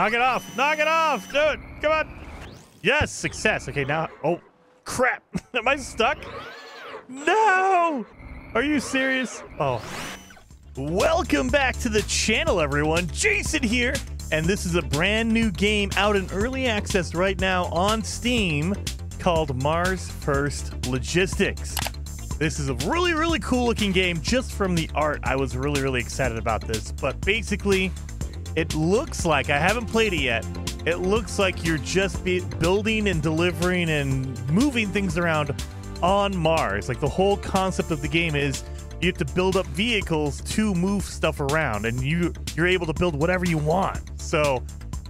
Knock it off. Knock it off. Do it. Come on. Yes, success. Okay, now. Oh, crap. Am I stuck? No. Are you serious? Oh. Welcome back to the channel, everyone. Jason here. And this is a brand new game out in early access right now on Steam called Mars First Logistics. This is a really, really cool looking game just from the art. I was really, really excited about this. But basically, it looks like, I haven't played it yet, it looks like you're just building and delivering and moving things around on Mars. Like the whole concept of the game is you have to build up vehicles to move stuff around and you you're able to build whatever you want. So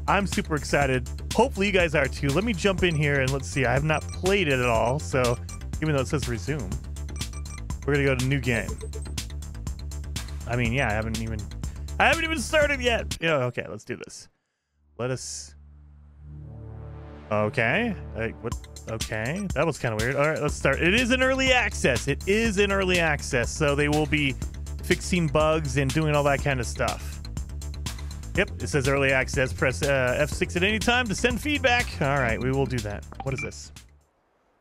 I'm super excited. Hopefully you guys are too. Let me jump in here and let's see. I have not played it at all. So even though it says resume, we're gonna go to new game. I mean, yeah, I haven't even I haven't even started yet. Yeah, okay, let's do this. Let us Okay. What? Okay. That was kind of weird. All right, let's start. It is in early access. It is in early access, so they will be fixing bugs and doing all that kind of stuff. Yep, it says early access. Press uh, F6 at any time to send feedback. All right, we will do that. What is this?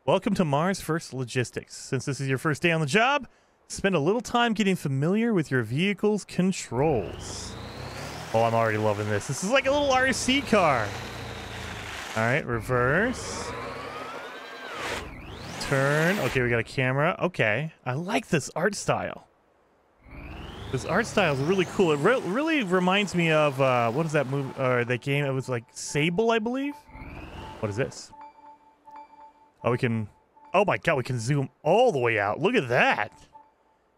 Welcome to Mars First Logistics. Since this is your first day on the job, spend a little time getting familiar with your vehicle's controls. Oh, I'm already loving this. This is like a little RC car. All right, reverse. Turn. Okay, we got a camera. Okay. I like this art style. This art style is really cool. It re really reminds me of, uh, what is that movie, or that game? It was like Sable, I believe. What is this? Oh, we can, oh my God, we can zoom all the way out. Look at that.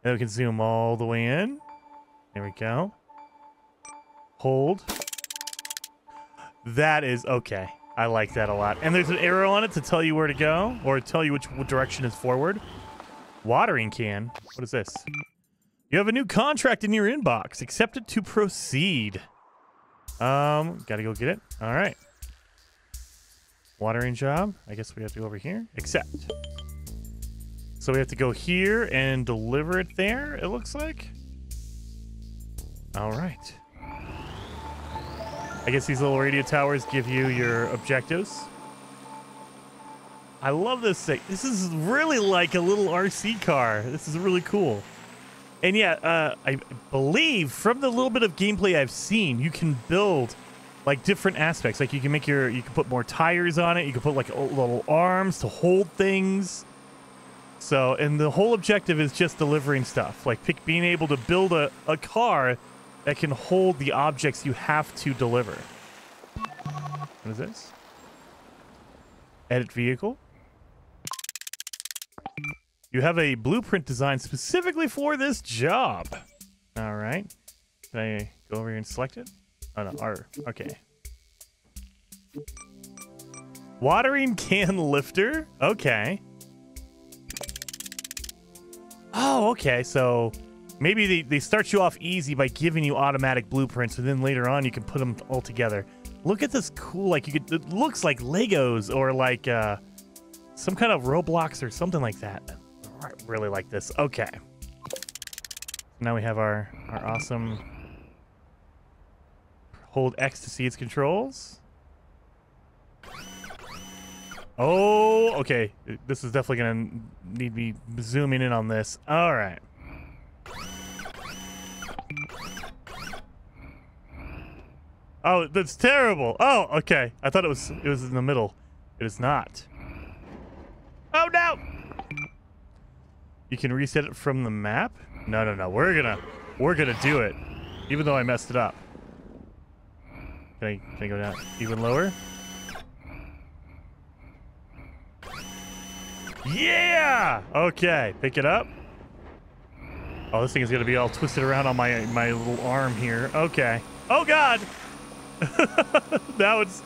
And we can zoom all the way in. There we go. Hold. That is okay. I like that a lot. And there's an arrow on it to tell you where to go or tell you which direction is forward. Watering can. What is this? You have a new contract in your inbox. Accept it to proceed. Um, gotta go get it. All right. Watering job. I guess we have to go over here. Accept. So we have to go here and deliver it there, it looks like. All right. I guess these little radio towers give you your objectives. I love this thing. This is really like a little RC car. This is really cool. And yeah, uh, I believe from the little bit of gameplay I've seen, you can build like different aspects. Like you can make your, you can put more tires on it. You can put like little arms to hold things. So, and the whole objective is just delivering stuff. Like pick, being able to build a, a car that can hold the objects you have to deliver. What is this? Edit vehicle. You have a blueprint designed specifically for this job. All right. Can I go over here and select it? Oh, no. R. Okay. Watering can lifter. Okay. Oh, okay. So maybe they, they start you off easy by giving you automatic blueprints, and then later on you can put them all together. Look at this cool, like you could, it looks like Legos or like uh, some kind of Roblox or something like that. I really like this. Okay. Now we have our, our awesome hold X to see its controls. Oh, okay. This is definitely going to need me zooming in on this. All right. Oh, that's terrible. Oh, okay. I thought it was it was in the middle. It is not. Oh no! You can reset it from the map? No, no, no. We're gonna we're gonna do it. Even though I messed it up. Can I can I go down even lower? Yeah! Okay, pick it up. Oh, this thing is gonna be all twisted around on my my little arm here. Okay. Oh god! now it's...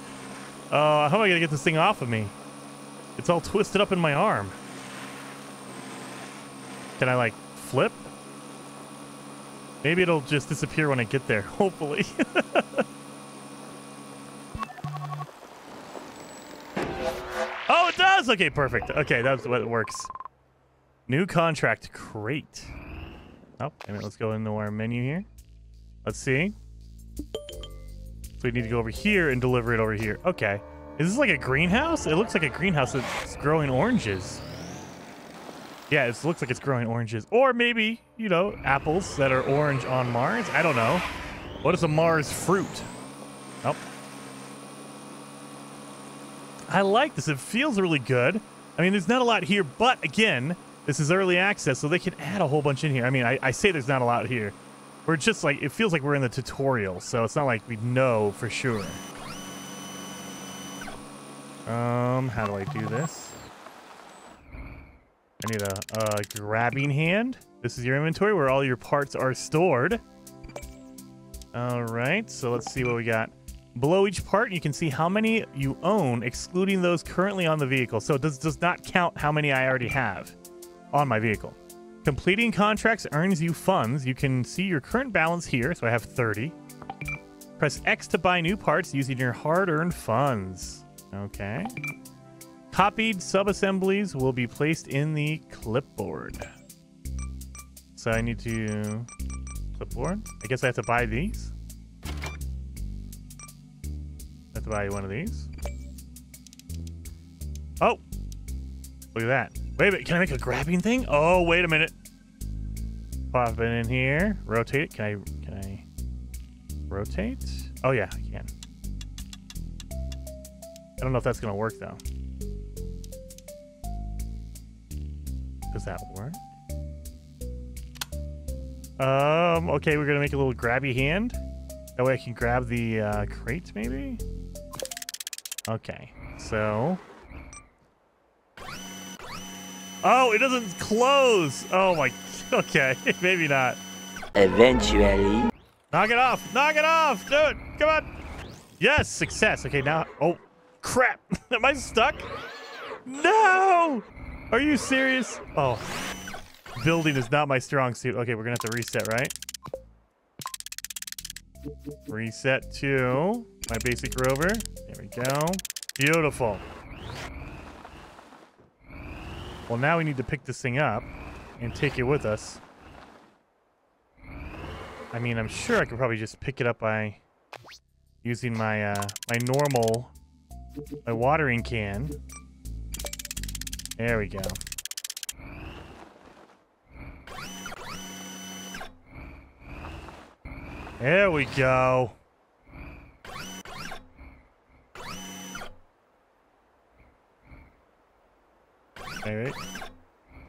Uh, how am I to get this thing off of me? It's all twisted up in my arm. Can I, like, flip? Maybe it'll just disappear when I get there, hopefully. oh! Okay, perfect. Okay, that's what works. New contract crate. Oh, let's go into our menu here. Let's see So we need to go over here and deliver it over here. Okay. Is this like a greenhouse? It looks like a greenhouse that's growing oranges. Yeah, it looks like it's growing oranges. Or maybe, you know, apples that are orange on Mars. I don't know. What is a Mars fruit? Nope. I like this. It feels really good. I mean, there's not a lot here, but again, this is early access, so they can add a whole bunch in here. I mean, I, I say there's not a lot here. We're just like, it feels like we're in the tutorial, so it's not like we know for sure. Um, how do I do this? I need a, a grabbing hand. This is your inventory where all your parts are stored. All right, so let's see what we got. Below each part, you can see how many you own, excluding those currently on the vehicle. So it does, does not count how many I already have on my vehicle. Completing contracts earns you funds. You can see your current balance here, so I have 30. Press X to buy new parts using your hard-earned funds. Okay. Copied sub-assemblies will be placed in the clipboard. So I need to... Clipboard? I guess I have to buy these. To buy one of these. Oh! Look at that. Wait a minute. Can I make a grabbing thing? Oh, wait a minute. Pop it in here. Rotate it. Can I... Can I... Rotate? Oh, yeah. I can. I don't know if that's to work, though. Does that work? Um, okay, we're gonna make a little grabby hand. That way I can grab the uh, crate, maybe? Okay, so... Oh, it doesn't close! Oh my... Okay, maybe not. Eventually. Knock it off! Knock it off! Do it! Come on! Yes, success! Okay, now... Oh, crap! Am I stuck? No! Are you serious? Oh. Building is not my strong suit. Okay, we're gonna have to reset, right? Reset to my basic rover. There we go. Beautiful. Well, now we need to pick this thing up and take it with us. I mean, I'm sure I could probably just pick it up by using my uh, my normal my watering can. There we go. There we go. Alright.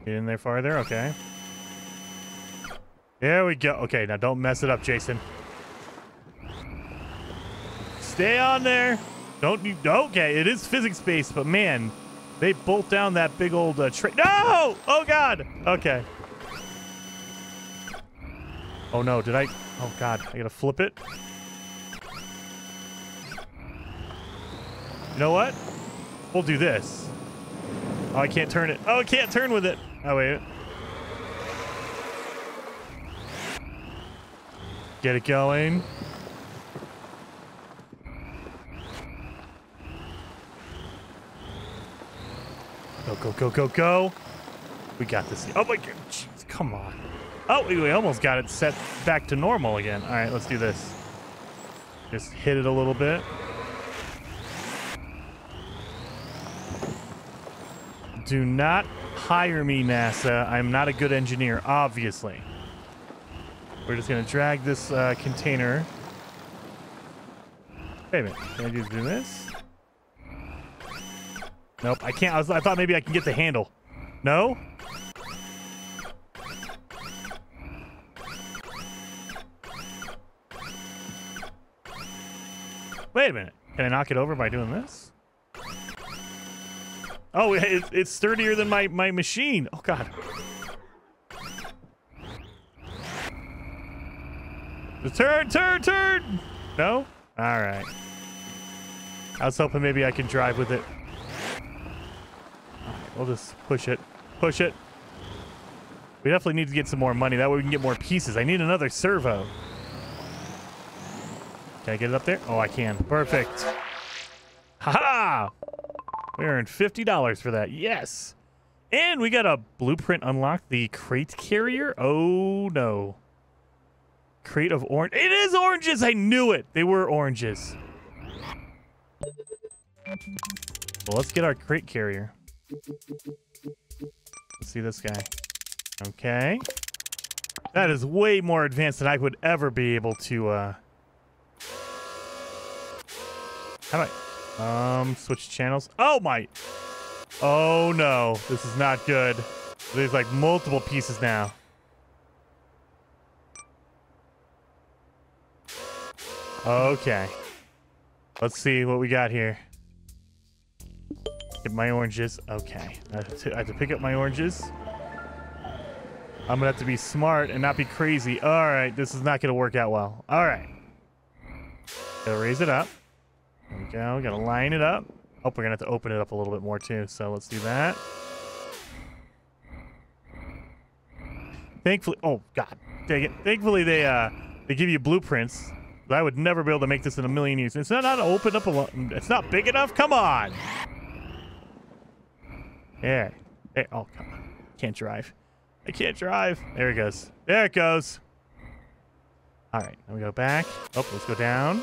Get in there farther, okay. There we go. Okay, now don't mess it up, Jason. Stay on there. Don't you? Okay, it is physics-based, but man, they bolt down that big old uh, tray. No! Oh, God! Okay. Oh, no. Did I? Oh, God. I gotta flip it. You know what? We'll do this. Oh, I can't turn it. Oh, I can't turn with it. Oh, wait. Get it going. Go, go, go, go, go. We got this. Oh my god. Jeez, come on. Oh, we, almost got it set back to normal again. All right, let's do this. Just hit it a little bit. Do not hire me, NASA. I'm not a good engineer, obviously. We're just going to drag this uh, container. Wait a minute. Can I just do this? Nope, I can't. I, was, I thought maybe I can get the handle. No? Wait a minute. Can I knock it over by doing this? Oh, it, it's sturdier than my, my machine. Oh, God. Turn, turn, turn! No? All right. I was hoping maybe I can drive with it. We'll just push it. Push it. We definitely need to get some more money. That way we can get more pieces. I need another servo. Can I get it up there? Oh, I can. Perfect. Ha-ha! We earned $50 for that. Yes! And we got a blueprint unlocked. The crate carrier. Oh, no. Crate of orange. It is oranges! I knew it! They were oranges. Well, let's get our crate carrier. Let's see this guy. Okay. That is way more advanced than I would ever be able to, uh... How do I... Um, switch channels. Oh, my... Oh, no. This is not good. There's, like, multiple pieces now. Okay. Let's see what we got here. Get my oranges. Okay. I have, to, I have to pick up my oranges. I'm gonna have to be smart and not be crazy. All right, this is not gonna work out well. All right. Gotta raise it up. There we go. We Gotta line it up. Oh, we're gonna have to open it up a little bit more too. So let's do that. Thankfully, oh god, dang it. Thankfully they uh they give you blueprints. I would never be able to make this in a million years. It's not not open up a lot. It's not big enough. Come on. Yeah. Hey, oh come on. Can't drive. I can't drive. There it goes. There it goes. All right, now we go back. Oh, let's go down.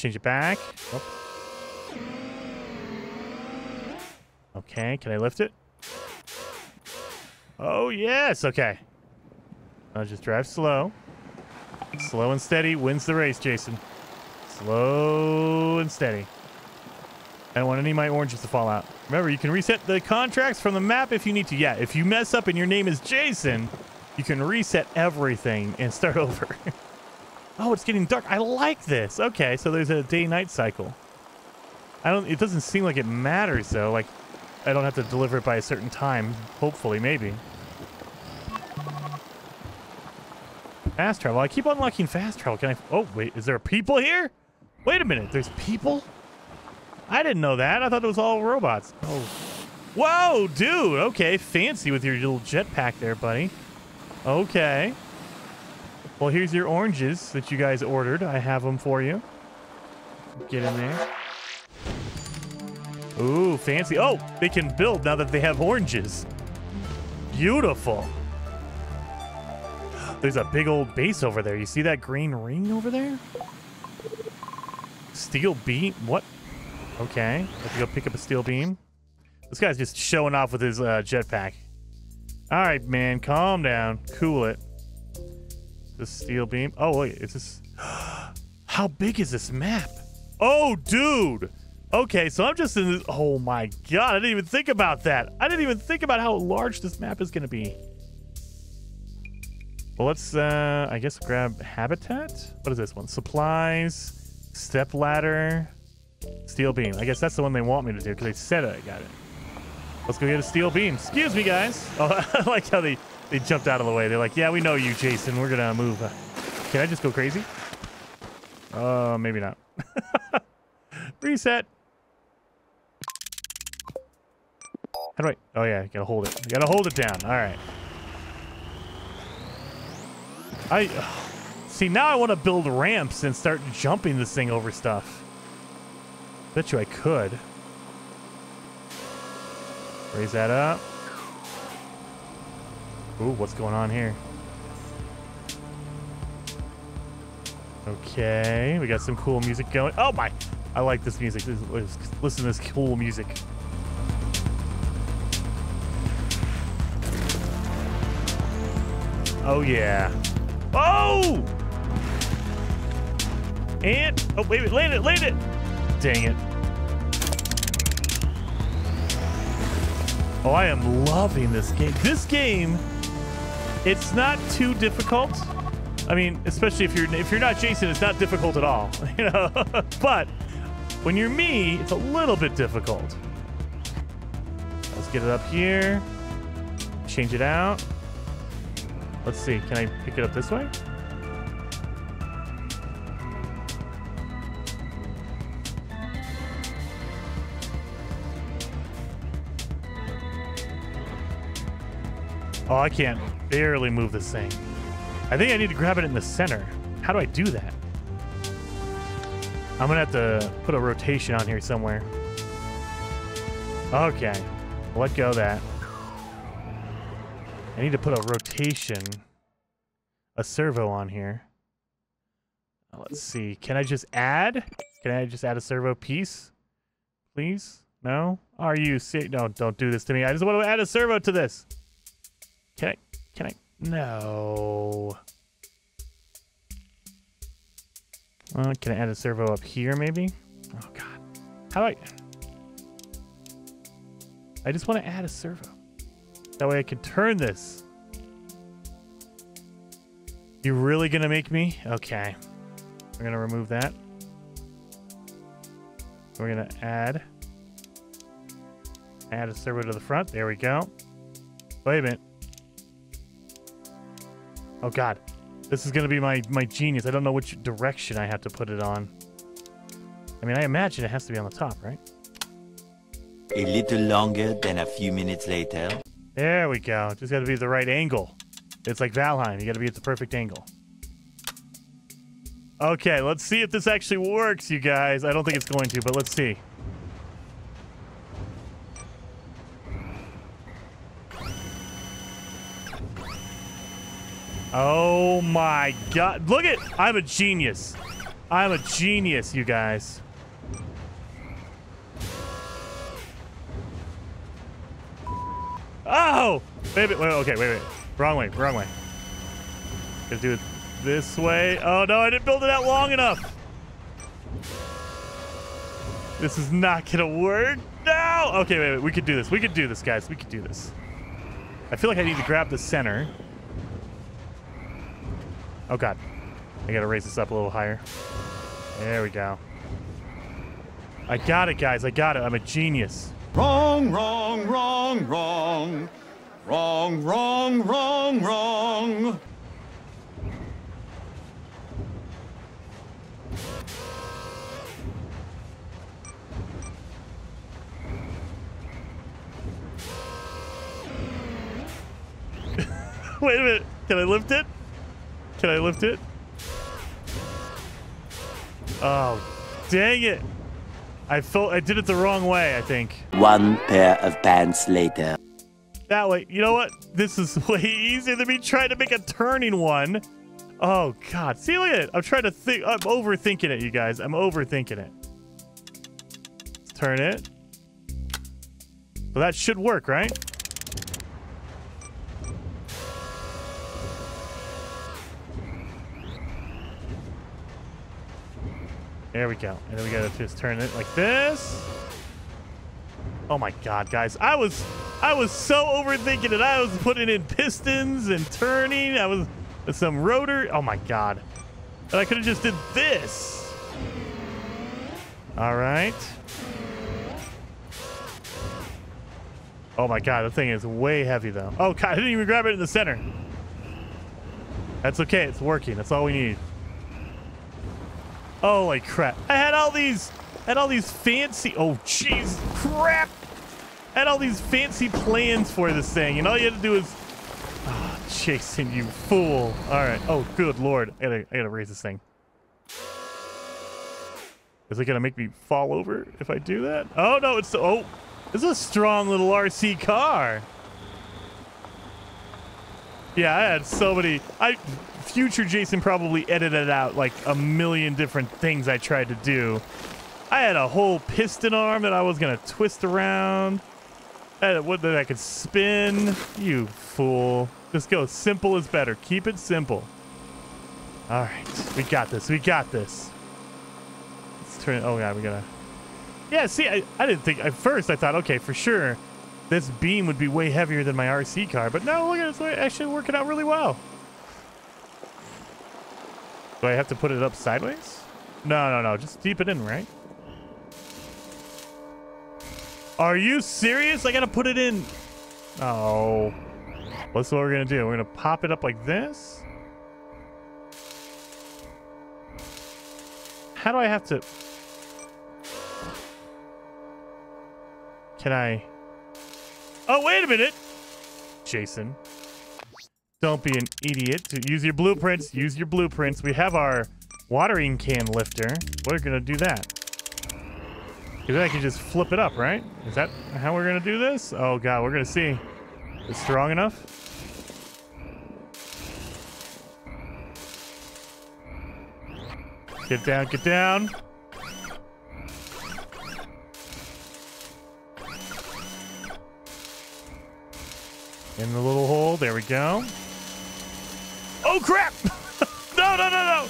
Change it back. Oh. Okay, can I lift it? Oh, yes. Okay. I'll just drive slow. Slow and steady wins the race, Jason. Slow and steady. I don't want any of my oranges to fall out. Remember, you can reset the contracts from the map if you need to. Yeah, if you mess up and your name is Jason, you can reset everything and start over. Oh, it's getting dark. I like this. Okay, so there's a day-night cycle. I don't. It doesn't seem like it matters though. Like, I don't have to deliver it by a certain time. Hopefully, maybe. Fast travel. I keep unlocking fast travel. Can I? Oh wait, is there people here? Wait a minute. There's people. I didn't know that. I thought it was all robots. Oh. Whoa, dude. Okay, fancy with your little jetpack there, buddy. Okay. Well, here's your oranges that you guys ordered. I have them for you. Get in there. Ooh, fancy. Oh, they can build now that they have oranges. Beautiful. There's a big old base over there. You see that green ring over there? Steel beam? What? Okay. Have to go pick up a steel beam. This guy's just showing off with his uh, jetpack. All right, man. Calm down. Cool it. The steel beam. Oh, wait. Is this... How big is this map? Oh, dude. Okay, so I'm just in this... Oh, my God. I didn't even think about that. I didn't even think about how large this map is going to be. Well, let's, uh, I guess, grab habitat. What is this one? Supplies, step ladder, steel beam. I guess that's the one they want me to do because they said I got it. Let's go get a steel beam. Excuse me, guys. Oh, I like how they, they jumped out of the way. They're like, yeah, we know you, Jason. We're going to move. Can I just go crazy? Uh, maybe not. Reset. How do I? Oh, yeah. Gotta hold it. Gotta hold it down. All right. I see now I want to build ramps and start jumping this thing over stuff. Bet you I could. Raise that up. Ooh, what's going on here? Okay, we got some cool music going. Oh my! I like this music. Listen to this cool music. Oh yeah. Oh! And, oh, wait, wait, land it, land it! Dang it. Oh, I am loving this game. This game, it's not too difficult. I mean, especially if you're if you're not Jason, it's not difficult at all, you know. but when you're me, it's a little bit difficult. Let's get it up here. Change it out. Let's see. Can I pick it up this way? Oh, I can't barely move this thing. I think I need to grab it in the center. How do I do that? I'm gonna have to put a rotation on here somewhere. Okay. Let go of that. I need to put a rotation, a servo on here. Let's see. Can I just add? Can I just add a servo piece? Please? No? Are you serious? No, don't do this to me. I just want to add a servo to this. Can I? Can I? No. Uh, can I add a servo up here, maybe? Oh, God. How do I... I just want to add a servo. That way I can turn this. You really gonna make me? Okay. We're gonna remove that. We're gonna add add a servo to the front. There we go. Wait a minute. Oh god. This is gonna be my my genius. I don't know which direction I have to put it on. I mean, I imagine it has to be on the top, right? A little longer than a few minutes later. There we go. Just got to be the right angle. It's like Valheim. You got to be at the perfect angle. Okay, let's see if this actually works, you guys. I don't think it's going to, but let's see. Oh my god. Look at I'm a genius. I'm a genius, you guys. Oh! Wait, wait, okay, wait, wait. Wrong way, wrong way. Gonna do it this way. Oh no, I didn't build it out long enough. This is not gonna work. No! Okay, wait, wait, we could do this. We could do this, guys. We could do this. I feel like I need to grab the center. Oh god. I gotta raise this up a little higher. There we go. I got it, guys. I got it. I'm a genius. Wrong, wrong, wrong, wrong. Wrong, wrong, wrong, wrong. Wait a minute. Can I lift it? Can I lift it? Oh, dang it. I felt I did it the wrong way, I think. One pair of pants later. That way. You know what? This is way easier than me trying to make a turning one. Oh, God. See, look at it. I'm trying to think. I'm overthinking it, you guys. I'm overthinking it. Let's turn it. Well, that should work, right? There we go. And then we gotta just turn it like this. Oh my god, guys. I was I was so overthinking it. I was putting in pistons and turning. I was some rotor. Oh my god. And I could have just did this. All right. Oh my god, the thing is way heavy though. Oh god, I didn't even grab it in the center. That's okay. It's working. That's all we need. Holy crap. I had all these, had all these fancy, oh jeez, crap. I had all these fancy plans for this thing, and all you had to do is, ah, oh, Jason, you fool. All right. Oh, good lord. I gotta, I gotta raise this thing. Is it gonna make me fall over if I do that? Oh no, it's, oh, this is a strong little RC car. Yeah, I had so many. I future Jason probably edited out like a million different things I tried to do. I had a whole piston arm that I was gonna twist around. I that I could spin. You fool. Just go simple is better. Keep it simple. All right, we got this. We got this. Let's turn. it. Oh yeah, we gotta. Yeah, see, I, I didn't think at first. I thought, okay, for sure, this beam would be way heavier than my RC car. But no, look at it. It's actually working out really well. Do I have to put it up sideways? No, no, no. Just deep it in, right? Are you serious? I gotta put it in. Oh. What's what we're gonna do? We're gonna pop it up like this. How do I have to... Can I... Oh, wait a minute! Jason. Don't be an idiot. Use your blueprints. Use your blueprints. We have our watering can lifter. We're going to do that. Because I can just flip it up, right? Is that how we're going to do this? Oh, God. We're going to see. Is strong enough? Get down, get down. In the little hole. There we go. Oh, crap! no, no, no, no!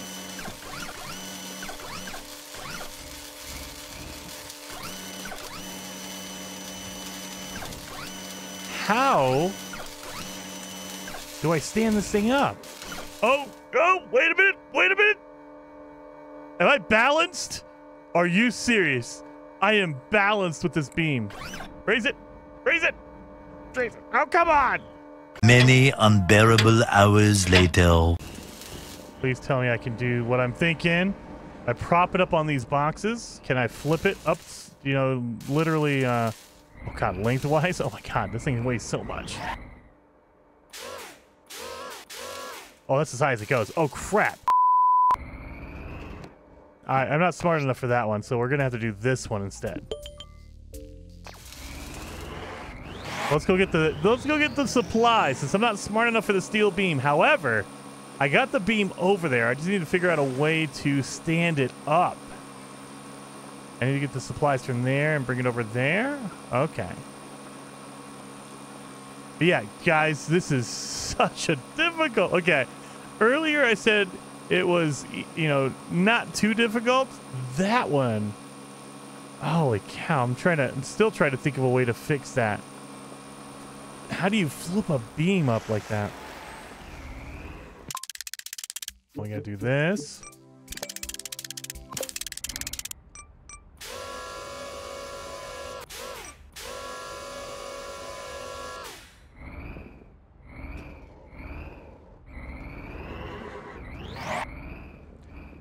How do I stand this thing up? Oh, oh, wait a minute, wait a minute. Am I balanced? Are you serious? I am balanced with this beam. Raise it, raise it, raise it. Oh, come on. Many unbearable hours later. Please tell me I can do what I'm thinking. I prop it up on these boxes. Can I flip it up, you know, literally, uh, oh god, lengthwise? Oh my god, this thing weighs so much. Oh, that's as high as it goes. Oh, crap. I, I'm not smart enough for that one, so we're to have to do this one instead. Let's go get the let's go get the supplies since I'm not smart enough for the steel beam. However, I got the beam over there. I just need to figure out a way to stand it up. I need to get the supplies from there and bring it over there. Okay. But yeah, guys, this is such a difficult. Okay. Earlier I said it was, you know, not too difficult. That one. Holy cow. I'm trying to, I'm still trying to think of a way to fix that. How do you flip a beam up like that? We gotta do this.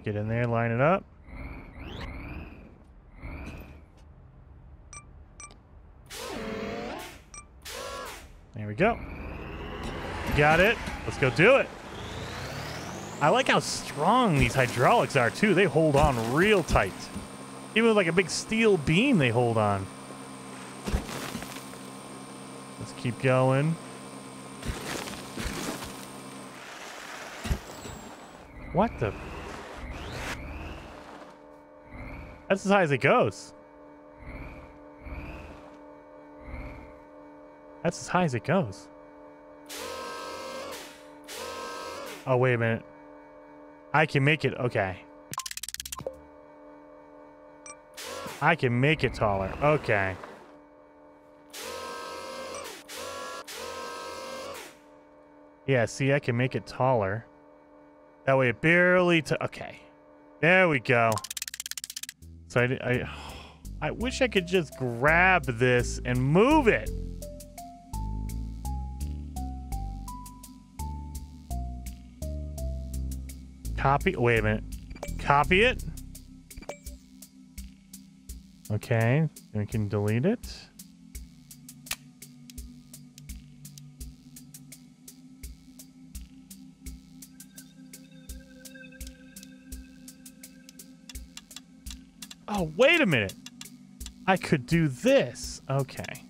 Get in there, line it up. Go. Got it. Let's go do it. I like how strong these hydraulics are, too. They hold on real tight. Even with like a big steel beam, they hold on. Let's keep going. What the? That's as high as it goes. That's as high as it goes. Oh, wait a minute. I can make it. Okay. I can make it taller. Okay. Yeah, see, I can make it taller. That way it barely... Okay. There we go. So I, I, I wish I could just grab this and move it. Copy. Wait a minute. Copy it. Okay. We can delete it. Oh, wait a minute. I could do this. Okay.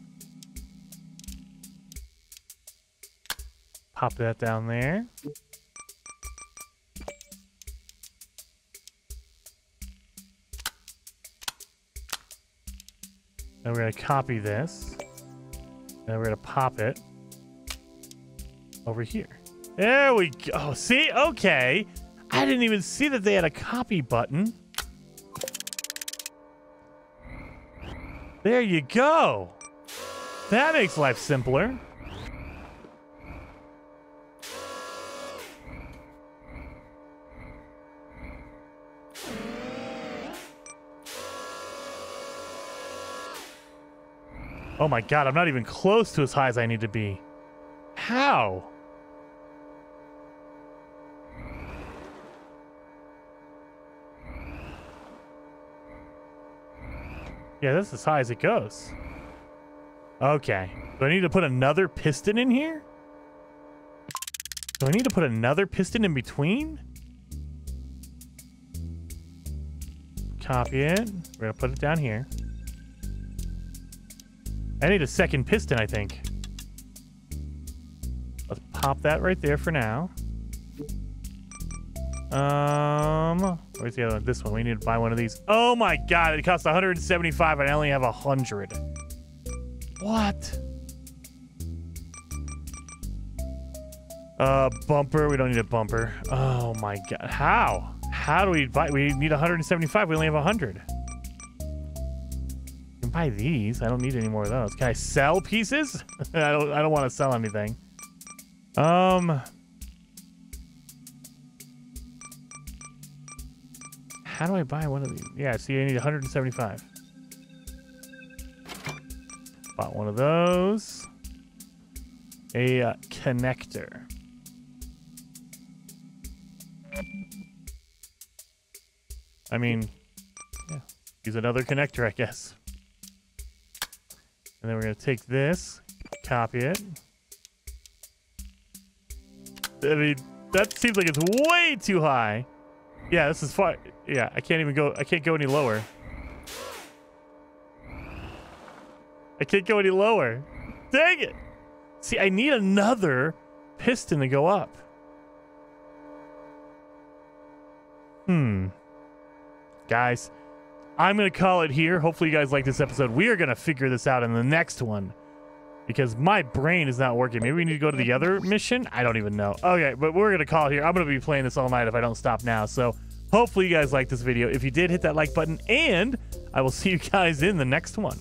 Pop that down there. Then we're going to copy this. Then we're going to pop it over here. There we go. Oh, see? Okay. I didn't even see that they had a copy button. There you go. That makes life simpler. Oh my god, I'm not even close to as high as I need to be. How? Yeah, that's as high as it goes. Okay. Do I need to put another piston in here? Do I need to put another piston in between? Copy it. We're going to put it down here. I need a second piston, I think. Let's pop that right there for now. Um, where's the other one? This one. We need to buy one of these. Oh my god, it costs 175 and I only have 100. What? Uh, bumper. We don't need a bumper. Oh my god. How? How do we buy? We need 175. We only have 100. Buy these. I don't need any more of those. Can I sell pieces? I don't. I don't want to sell anything. Um. How do I buy one of these? Yeah. See, I need 175. Bought one of those. A uh, connector. I mean, yeah, use another connector, I guess. And then we're going to take this, copy it. I mean, that seems like it's way too high. Yeah, this is far. Yeah, I can't even go. I can't go any lower. I can't go any lower. Dang it. See, I need another piston to go up. Hmm. Guys, I'm going to call it here. Hopefully, you guys like this episode. We are going to figure this out in the next one because my brain is not working. Maybe we need to go to the other mission. I don't even know. Okay, but we're going to call it here. I'm going to be playing this all night if I don't stop now. So, hopefully, you guys like this video. If you did, hit that like button, and I will see you guys in the next one.